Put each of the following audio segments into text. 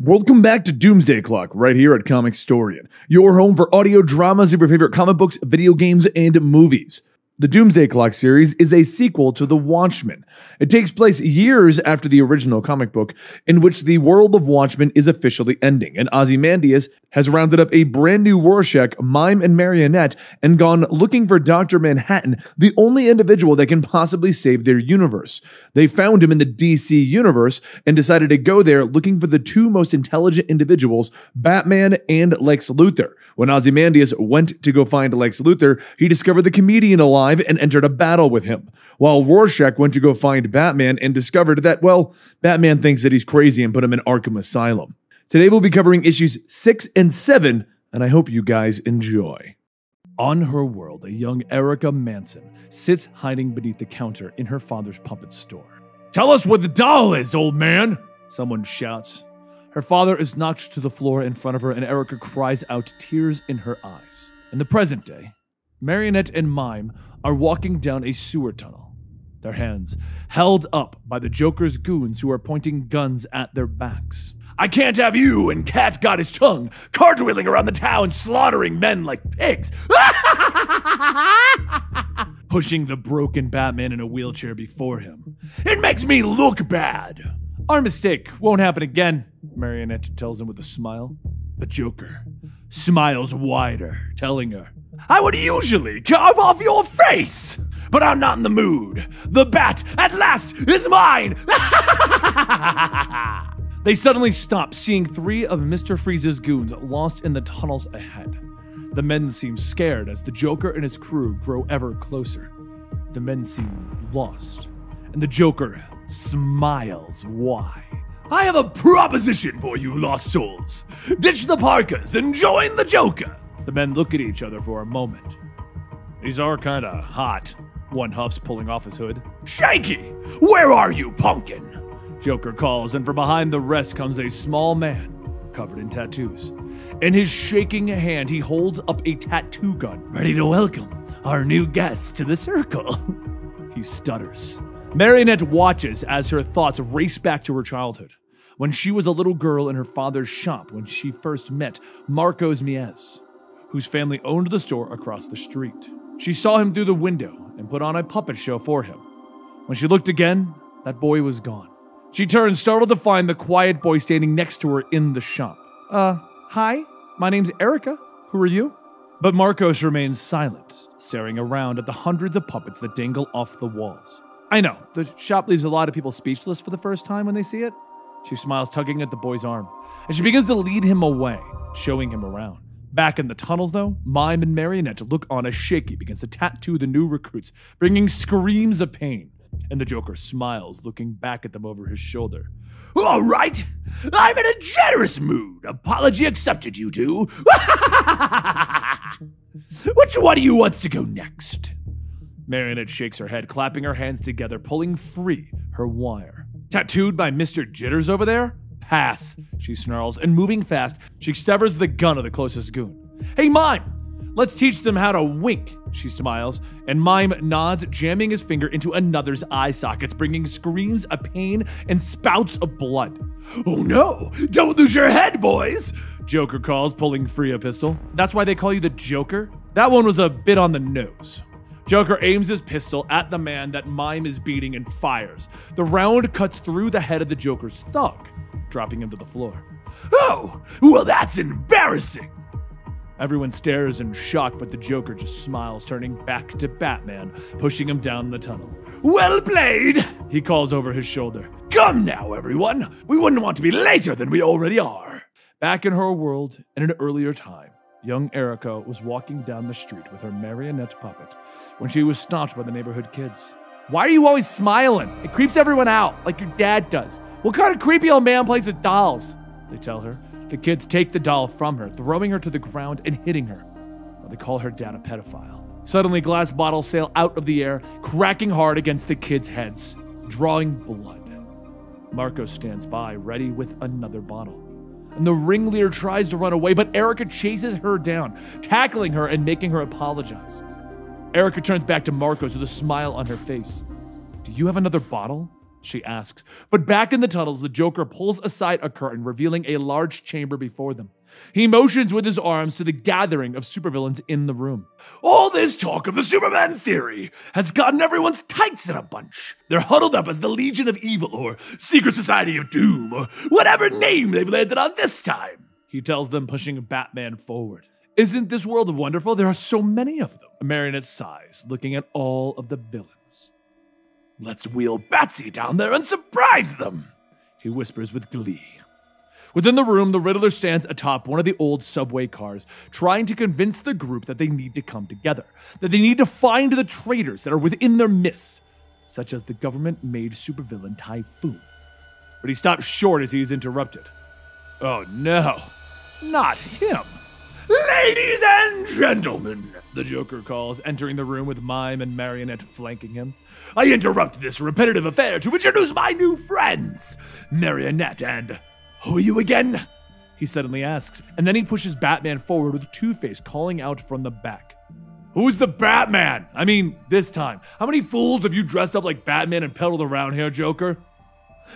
Welcome back to Doomsday Clock, right here at Comicstorian, your home for audio dramas of your favorite comic books, video games, and movies. The Doomsday Clock series is a sequel to The Watchmen. It takes place years after the original comic book, in which the world of Watchmen is officially ending, and Ozymandias has rounded up a brand new Rorschach, Mime, and Marionette and gone looking for Dr. Manhattan, the only individual that can possibly save their universe. They found him in the DC universe and decided to go there looking for the two most intelligent individuals, Batman and Lex Luthor. When Ozymandias went to go find Lex Luthor, he discovered the comedian alive and entered a battle with him. While Rorschach went to go find Batman and discovered that, well, Batman thinks that he's crazy and put him in Arkham Asylum. Today we'll be covering issues 6 and 7, and I hope you guys enjoy. On her world, a young Erica Manson sits hiding beneath the counter in her father's puppet store. Tell us what the doll is, old man! Someone shouts. Her father is knocked to the floor in front of her, and Erica cries out, tears in her eyes. In the present day, Marionette and Mime are walking down a sewer tunnel, their hands held up by the Joker's goons who are pointing guns at their backs. I can't have you and Cat got his tongue, cartwheeling around the town, slaughtering men like pigs. Pushing the broken Batman in a wheelchair before him. It makes me look bad. Our mistake won't happen again, Marionette tells him with a smile. The Joker smiles wider, telling her, I would usually carve off your face, but I'm not in the mood. The bat, at last, is mine! they suddenly stop, seeing three of Mr. Freeze's goons lost in the tunnels ahead. The men seem scared as the Joker and his crew grow ever closer. The men seem lost, and the Joker smiles wide. I have a proposition for you, lost souls. Ditch the Parkers and join the Joker. The men look at each other for a moment. These are kinda hot, one huffs, pulling off his hood. Shaky! Where are you, pumpkin? Joker calls, and from behind the rest comes a small man covered in tattoos. In his shaking hand, he holds up a tattoo gun, ready to welcome our new guest to the circle. he stutters. Marionette watches as her thoughts race back to her childhood, when she was a little girl in her father's shop when she first met Marcos Maez, whose family owned the store across the street. She saw him through the window and put on a puppet show for him. When she looked again, that boy was gone. She turned, startled to find the quiet boy standing next to her in the shop. Uh, hi, my name's Erica. Who are you? But Marcos remains silent, staring around at the hundreds of puppets that dangle off the walls. I know, the shop leaves a lot of people speechless for the first time when they see it. She smiles, tugging at the boy's arm, and she begins to lead him away, showing him around. Back in the tunnels, though, Mime and Marionette look on as Shaky begins to tattoo the new recruits, bringing screams of pain. And the Joker smiles, looking back at them over his shoulder. All right, I'm in a generous mood. Apology accepted, you two. Which one of you wants to go next? Marionette shakes her head, clapping her hands together, pulling free her wire. Tattooed by Mr. Jitters over there? Pass, she snarls, and moving fast, she severs the gun of the closest goon. Hey, Mime! Let's teach them how to wink, she smiles, and Mime nods, jamming his finger into another's eye sockets, bringing screams of pain and spouts of blood. Oh no! Don't lose your head, boys! Joker calls, pulling free a pistol. That's why they call you the Joker? That one was a bit on the nose. Joker aims his pistol at the man that Mime is beating and fires. The round cuts through the head of the Joker's thug, dropping him to the floor. Oh, well, that's embarrassing! Everyone stares in shock, but the Joker just smiles, turning back to Batman, pushing him down the tunnel. Well played! He calls over his shoulder. Come now, everyone! We wouldn't want to be later than we already are! Back in her world, in an earlier time, young Erica was walking down the street with her marionette puppet when she was stopped by the neighborhood kids. Why are you always smiling? It creeps everyone out, like your dad does. What kind of creepy old man plays with dolls? They tell her. The kids take the doll from her, throwing her to the ground and hitting her. While they call her dad a pedophile. Suddenly, glass bottles sail out of the air, cracking hard against the kids' heads, drawing blood. Marco stands by, ready with another bottle. And the ringleader tries to run away, but Erica chases her down, tackling her and making her apologize. Erica turns back to Marcos with a smile on her face. Do you have another bottle? She asks. But back in the tunnels, the Joker pulls aside a curtain, revealing a large chamber before them. He motions with his arms to the gathering of supervillains in the room. All this talk of the Superman theory has gotten everyone's tights in a bunch. They're huddled up as the Legion of Evil or Secret Society of Doom or whatever name they've landed on this time. He tells them, pushing Batman forward. Isn't this world wonderful? There are so many of them. Marionette sighs, looking at all of the villains. Let's wheel Batsy down there and surprise them, he whispers with glee. Within the room, the Riddler stands atop one of the old subway cars, trying to convince the group that they need to come together, that they need to find the traitors that are within their midst, such as the government made supervillain Typhoon. But he stops short as he is interrupted. Oh no, not him. Ladies and gentlemen, the Joker calls, entering the room with Mime and Marionette flanking him. I interrupt this repetitive affair to introduce my new friends, Marionette and who are you again? He suddenly asks, and then he pushes Batman forward with Two Face calling out from the back. Who's the Batman? I mean, this time. How many fools have you dressed up like Batman and peddled around here, Joker?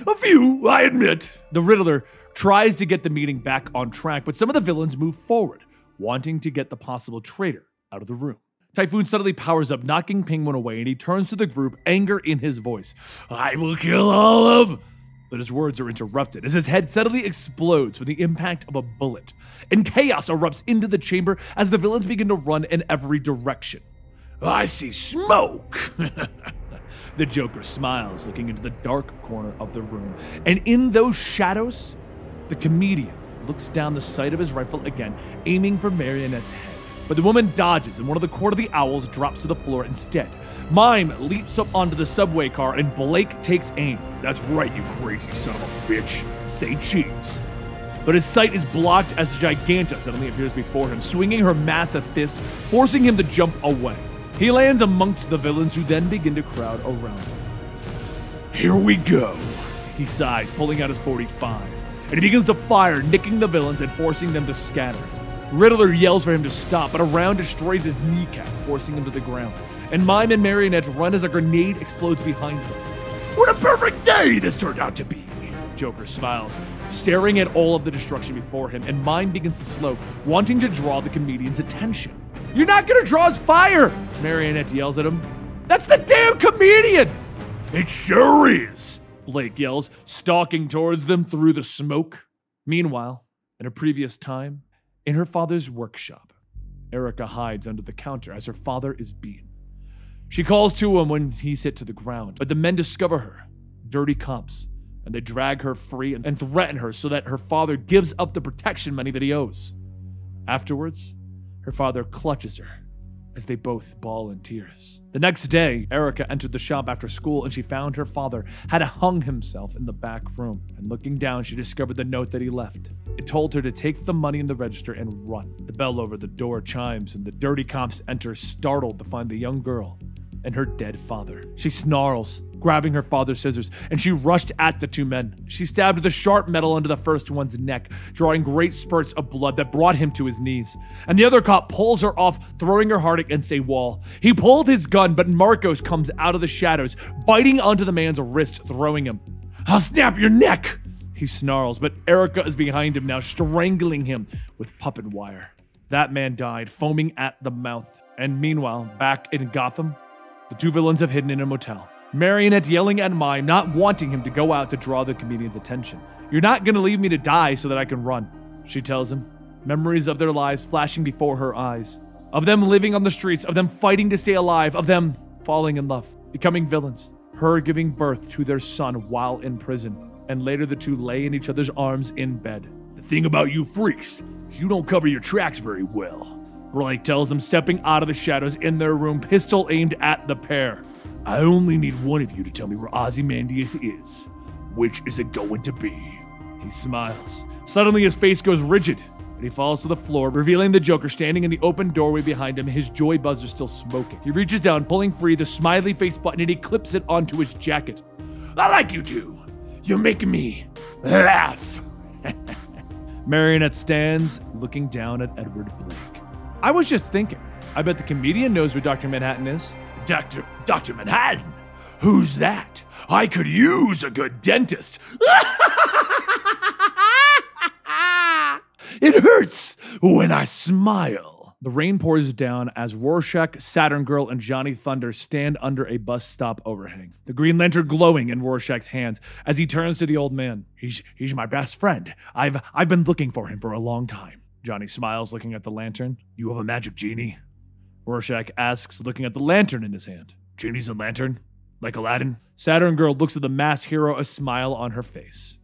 A few, I admit. The Riddler tries to get the meeting back on track, but some of the villains move forward, wanting to get the possible traitor out of the room. Typhoon suddenly powers up, knocking Penguin away, and he turns to the group, anger in his voice. I will kill all of but his words are interrupted as his head suddenly explodes from the impact of a bullet, and chaos erupts into the chamber as the villains begin to run in every direction. I see smoke! the Joker smiles, looking into the dark corner of the room, and in those shadows, the comedian looks down the sight of his rifle again, aiming for Marionette's head. But the woman dodges, and one of the Court of the Owls drops to the floor instead, Mime leaps up onto the subway car and Blake takes aim. That's right, you crazy son of a bitch. Say cheese. But his sight is blocked as Giganta suddenly appears before him, swinging her massive fist, forcing him to jump away. He lands amongst the villains who then begin to crowd around him. Here we go, he sighs, pulling out his 45, and he begins to fire, nicking the villains and forcing them to scatter. Riddler yells for him to stop, but a round destroys his kneecap, forcing him to the ground and Mime and Marionette run as a grenade explodes behind them. What a perfect day this turned out to be! Joker smiles, staring at all of the destruction before him, and Mime begins to slow, wanting to draw the comedian's attention. You're not gonna draw his fire! Marionette yells at him. That's the damn comedian! It sure is! Blake yells, stalking towards them through the smoke. Meanwhile, in a previous time, in her father's workshop, Erica hides under the counter as her father is beaten. She calls to him when he's hit to the ground, but the men discover her, dirty cops, and they drag her free and threaten her so that her father gives up the protection money that he owes. Afterwards, her father clutches her as they both bawl in tears. The next day, Erica entered the shop after school and she found her father had hung himself in the back room. And looking down, she discovered the note that he left. It told her to take the money in the register and run. The bell over the door chimes and the dirty cops enter, startled to find the young girl and her dead father. She snarls, grabbing her father's scissors, and she rushed at the two men. She stabbed the sharp metal into the first one's neck, drawing great spurts of blood that brought him to his knees. And the other cop pulls her off, throwing her hard against a wall. He pulled his gun, but Marcos comes out of the shadows, biting onto the man's wrist, throwing him. I'll snap your neck! He snarls, but Erica is behind him now, strangling him with puppet wire. That man died, foaming at the mouth. And meanwhile, back in Gotham, the two villains have hidden in a motel. Marionette yelling at Mime, not wanting him to go out to draw the comedian's attention. You're not gonna leave me to die so that I can run, she tells him. Memories of their lives flashing before her eyes. Of them living on the streets, of them fighting to stay alive, of them falling in love, becoming villains. Her giving birth to their son while in prison. And later the two lay in each other's arms in bed. The thing about you freaks is you don't cover your tracks very well. Blake tells them, stepping out of the shadows in their room, pistol aimed at the pair. I only need one of you to tell me where Ozymandias is. Which is it going to be? He smiles. Suddenly, his face goes rigid, and he falls to the floor, revealing the Joker standing in the open doorway behind him, his joy buzzer still smoking. He reaches down, pulling free the smiley face button, and he clips it onto his jacket. I like you two. You're making me laugh. Marionette stands, looking down at Edward Blake. I was just thinking. I bet the comedian knows where Dr. Manhattan is. Dr. Dr. Manhattan? Who's that? I could use a good dentist. it hurts when I smile. The rain pours down as Rorschach, Saturn Girl, and Johnny Thunder stand under a bus stop overhang. The Green Lantern glowing in Rorschach's hands as he turns to the old man. He's he's my best friend. I've I've been looking for him for a long time. Johnny smiles, looking at the lantern. You have a magic genie? Rorschach asks, looking at the lantern in his hand. Genie's a lantern? Like Aladdin? Saturn Girl looks at the masked hero, a smile on her face.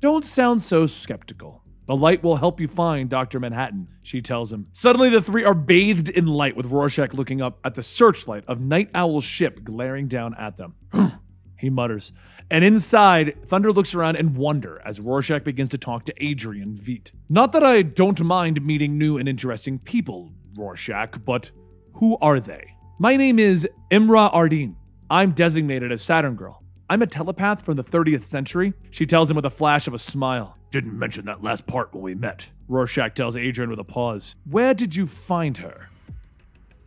Don't sound so skeptical. The light will help you find Dr. Manhattan, she tells him. Suddenly, the three are bathed in light, with Rorschach looking up at the searchlight of Nite Owl's ship glaring down at them. he mutters. And inside, Thunder looks around in wonder as Rorschach begins to talk to Adrian Veidt. Not that I don't mind meeting new and interesting people, Rorschach, but who are they? My name is Imra Ardeen. I'm designated as Saturn Girl. I'm a telepath from the 30th century, she tells him with a flash of a smile. Didn't mention that last part when we met. Rorschach tells Adrian with a pause. Where did you find her?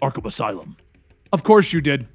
Arkham Asylum. Of course you did.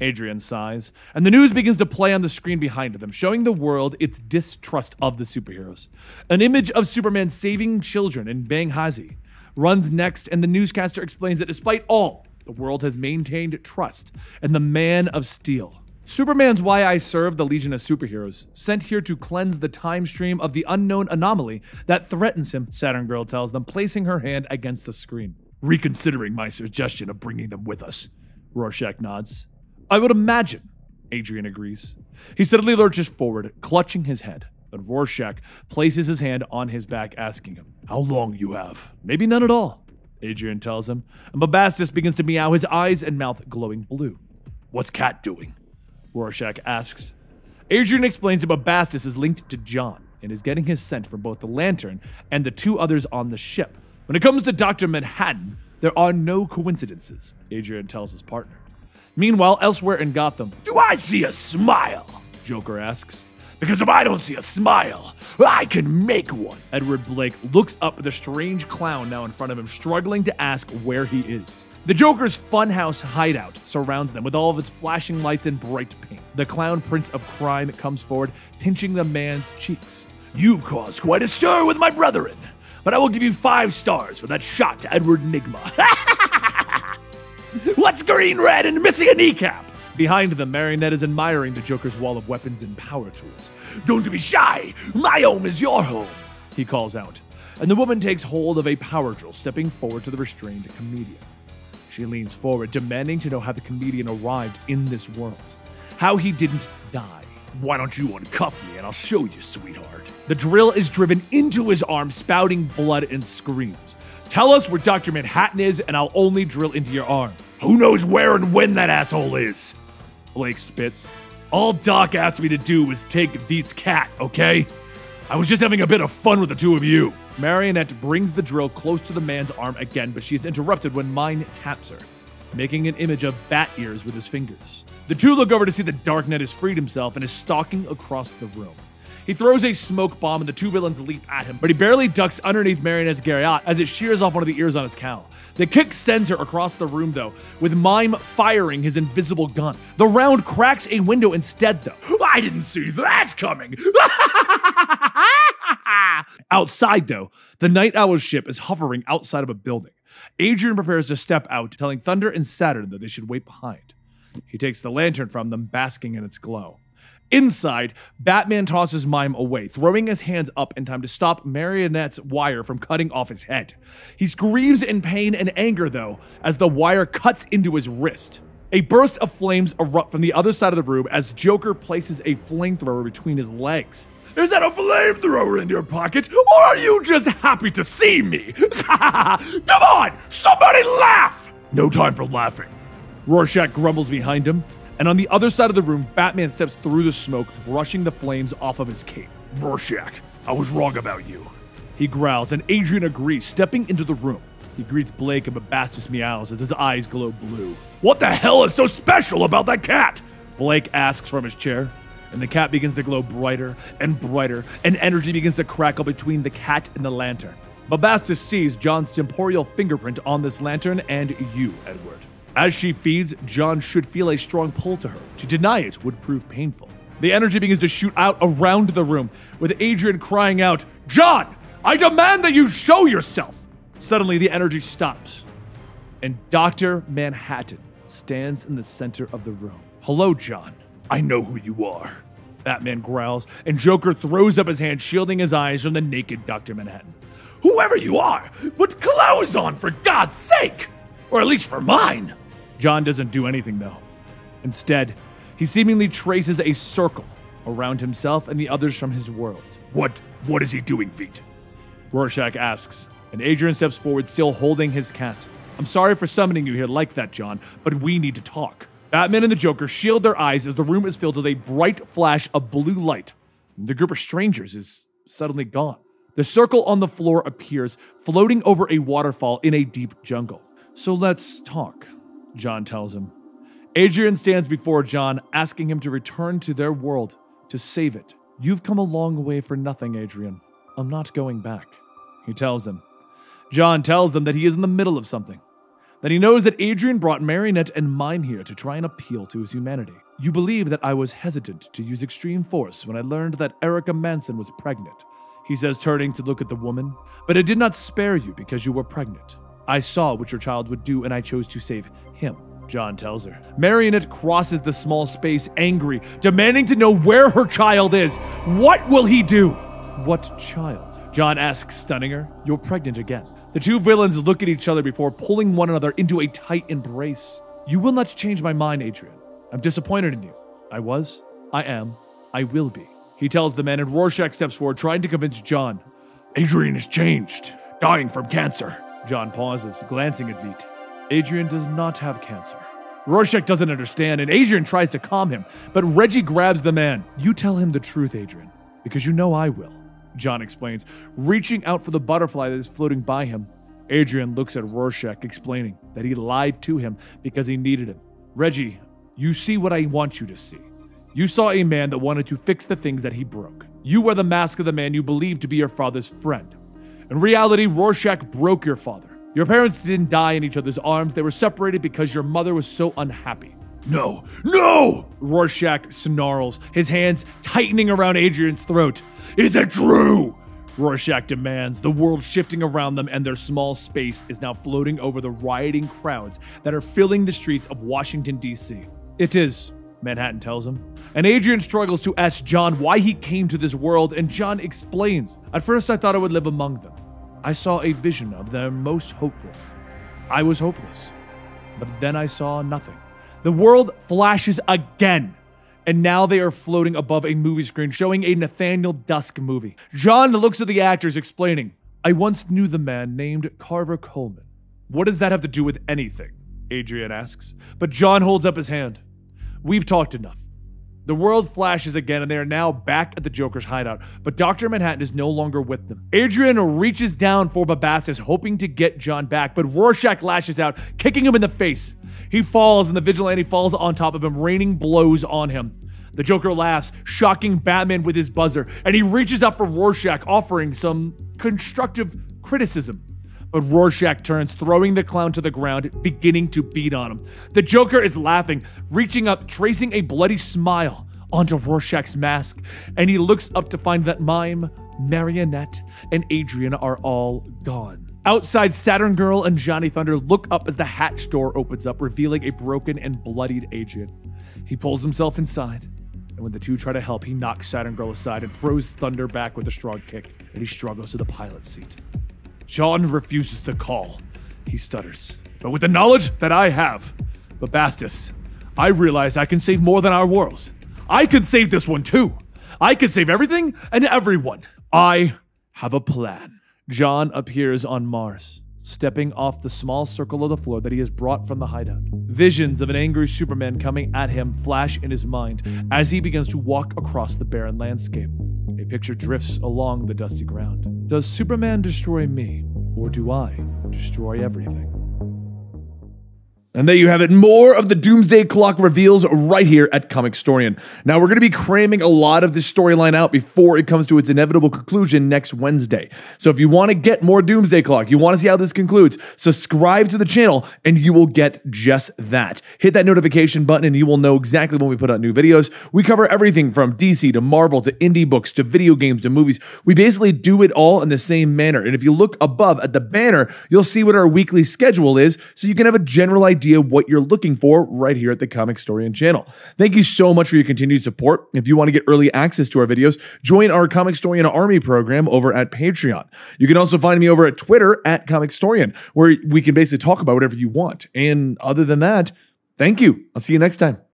Adrian sighs, and the news begins to play on the screen behind them, showing the world its distrust of the superheroes. An image of Superman saving children in Benghazi runs next, and the newscaster explains that despite all, the world has maintained trust in the Man of Steel. Superman's why I serve the Legion of Superheroes, sent here to cleanse the time stream of the unknown anomaly that threatens him, Saturn Girl tells them, placing her hand against the screen. Reconsidering my suggestion of bringing them with us. Rorschach nods. I would imagine, Adrian agrees. He suddenly lurches forward, clutching his head. But Rorschach places his hand on his back, asking him, How long you have? Maybe none at all, Adrian tells him. And Bubastis begins to meow, his eyes and mouth glowing blue. What's Cat doing? Rorschach asks. Adrian explains that Bubastis is linked to John and is getting his scent from both the Lantern and the two others on the ship. When it comes to Dr. Manhattan, there are no coincidences, Adrian tells his partner. Meanwhile, elsewhere in Gotham, Do I see a smile? Joker asks. Because if I don't see a smile, I can make one. Edward Blake looks up at the strange clown now in front of him, struggling to ask where he is. The Joker's funhouse hideout surrounds them with all of its flashing lights and bright pink. The clown prince of crime comes forward, pinching the man's cheeks. You've caused quite a stir with my brethren, but I will give you five stars for that shot to Edward Nygma. What's green, red, and missing a kneecap? Behind them, Marionette is admiring the Joker's wall of weapons and power tools. Don't be shy! My home is your home! He calls out. And the woman takes hold of a power drill, stepping forward to the restrained comedian. She leans forward, demanding to know how the comedian arrived in this world. How he didn't die. Why don't you uncuff me and I'll show you, sweetheart? The drill is driven into his arm, spouting blood and screams. Tell us where Dr. Manhattan is, and I'll only drill into your arm. Who knows where and when that asshole is? Blake spits. All Doc asked me to do was take Veidt's cat, okay? I was just having a bit of fun with the two of you. Marionette brings the drill close to the man's arm again, but she is interrupted when Mime taps her, making an image of bat ears with his fingers. The two look over to see that Dark Knight has freed himself and is stalking across the room. He throws a smoke bomb and the two villains leap at him, but he barely ducks underneath Marionette's garrote as it shears off one of the ears on his cowl. The kick sends her across the room, though, with Mime firing his invisible gun. The round cracks a window instead, though. I didn't see that coming! Outside, though, the Nite Owl's ship is hovering outside of a building. Adrian prepares to step out, telling Thunder and Saturn that they should wait behind. He takes the lantern from them, basking in its glow. Inside, Batman tosses Mime away, throwing his hands up in time to stop Marionette's wire from cutting off his head. He screams in pain and anger, though, as the wire cuts into his wrist. A burst of flames erupt from the other side of the room as Joker places a flamethrower between his legs. Is that a flamethrower in your pocket, or are you just happy to see me? Come on, somebody laugh! No time for laughing. Rorschach grumbles behind him, and on the other side of the room, Batman steps through the smoke, brushing the flames off of his cape. Rorschach, I was wrong about you. He growls, and Adrian agrees, stepping into the room. He greets Blake and Bubastis meows as his eyes glow blue. What the hell is so special about that cat? Blake asks from his chair and the cat begins to glow brighter and brighter, and energy begins to crackle between the cat and the lantern. Bubastis sees John's temporal fingerprint on this lantern and you, Edward. As she feeds, John should feel a strong pull to her. To deny it would prove painful. The energy begins to shoot out around the room, with Adrian crying out, John, I demand that you show yourself! Suddenly, the energy stops, and Dr. Manhattan stands in the center of the room. Hello, John. I know who you are. Batman growls, and Joker throws up his hand, shielding his eyes from the naked Dr. Manhattan. Whoever you are, put clothes on for God's sake! Or at least for mine! John doesn't do anything, though. Instead, he seemingly traces a circle around himself and the others from his world. What what is he doing, Veidt? Rorschach asks, and Adrian steps forward, still holding his cat. I'm sorry for summoning you here like that, John, but we need to talk. Batman and the Joker shield their eyes as the room is filled with a bright flash of blue light. The group of strangers is suddenly gone. The circle on the floor appears, floating over a waterfall in a deep jungle. So let's talk, John tells him. Adrian stands before John, asking him to return to their world to save it. You've come a long way for nothing, Adrian. I'm not going back, he tells him. John tells him that he is in the middle of something, that he knows that Adrian brought Marionette and Mime here to try and appeal to his humanity. You believe that I was hesitant to use extreme force when I learned that Erica Manson was pregnant, he says, turning to look at the woman. But I did not spare you because you were pregnant. I saw what your child would do and I chose to save him. John tells her. Marionette crosses the small space, angry, demanding to know where her child is. What will he do? What child? John asks, stunning her. You're pregnant again. The two villains look at each other before pulling one another into a tight embrace. You will not change my mind, Adrian. I'm disappointed in you. I was, I am, I will be. He tells the man, and Rorschach steps forward, trying to convince John. Adrian has changed, dying from cancer. John pauses, glancing at Veidt. Adrian does not have cancer. Rorschach doesn't understand, and Adrian tries to calm him, but Reggie grabs the man. You tell him the truth, Adrian, because you know I will. John explains, reaching out for the butterfly that is floating by him. Adrian looks at Rorschach, explaining that he lied to him because he needed him. Reggie, you see what I want you to see. You saw a man that wanted to fix the things that he broke. You wear the mask of the man you believed to be your father's friend. In reality, Rorschach broke your father. Your parents didn't die in each other's arms, they were separated because your mother was so unhappy. No, no! Rorschach snarls, his hands tightening around Adrian's throat. Is it true? Rorschach demands, the world shifting around them, and their small space is now floating over the rioting crowds that are filling the streets of Washington, D.C. It is, Manhattan tells him. And Adrian struggles to ask John why he came to this world, and John explains. At first, I thought I would live among them. I saw a vision of them most hopeful. I was hopeless. But then I saw nothing. The world flashes again and now they are floating above a movie screen showing a Nathaniel Dusk movie. John looks at the actors, explaining, I once knew the man named Carver Coleman. What does that have to do with anything? Adrian asks. But John holds up his hand. We've talked enough. The world flashes again, and they are now back at the Joker's hideout, but Dr. Manhattan is no longer with them. Adrian reaches down for Bubastis, hoping to get John back, but Rorschach lashes out, kicking him in the face. He falls, and the vigilante falls on top of him, raining blows on him. The Joker laughs, shocking Batman with his buzzer, and he reaches up for Rorschach, offering some constructive criticism. But Rorschach turns, throwing the clown to the ground, beginning to beat on him. The Joker is laughing, reaching up, tracing a bloody smile onto Rorschach's mask, and he looks up to find that Mime, Marionette, and Adrian are all gone. Outside, Saturn Girl and Johnny Thunder look up as the hatch door opens up, revealing a broken and bloodied Adrian. He pulls himself inside, and when the two try to help, he knocks Saturn Girl aside and throws Thunder back with a strong kick, and he struggles to the pilot seat. John refuses to call. He stutters. But with the knowledge that I have, Bubastis, I realize I can save more than our world. I can save this one too. I can save everything and everyone. I have a plan. John appears on Mars, stepping off the small circle of the floor that he has brought from the hideout. Visions of an angry Superman coming at him flash in his mind as he begins to walk across the barren landscape. A picture drifts along the dusty ground. Does Superman destroy me, or do I destroy everything? And there you have it. More of the Doomsday Clock reveals right here at Comicstorian. Now, we're going to be cramming a lot of this storyline out before it comes to its inevitable conclusion next Wednesday. So, if you want to get more Doomsday Clock, you want to see how this concludes, subscribe to the channel and you will get just that. Hit that notification button and you will know exactly when we put out new videos. We cover everything from DC to Marvel to indie books to video games to movies. We basically do it all in the same manner. And if you look above at the banner, you'll see what our weekly schedule is so you can have a general idea idea what you're looking for right here at the Comicstorian channel. Thank you so much for your continued support. If you want to get early access to our videos, join our Comicstorian Army program over at Patreon. You can also find me over at Twitter at Comicstorian, where we can basically talk about whatever you want. And other than that, thank you. I'll see you next time.